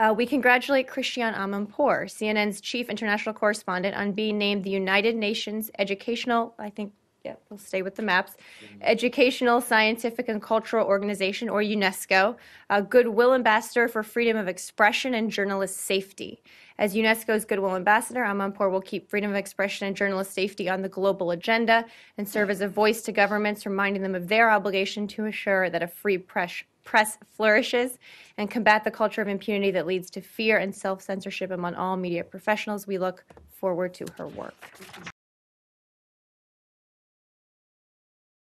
Uh, we congratulate Christiane Amanpour, CNN's chief international correspondent, on being named the United Nations Educational, I think, yeah, we'll stay with the maps, Educational, Scientific, and Cultural Organization, or UNESCO, a Goodwill Ambassador for Freedom of Expression and Journalist Safety. As UNESCO's Goodwill Ambassador, Amanpour will keep freedom of expression and journalist safety on the global agenda and serve as a voice to governments, reminding them of their obligation to assure that a free press, press flourishes and combat the culture of impunity that leads to fear and self censorship among all media professionals. We look forward to her work.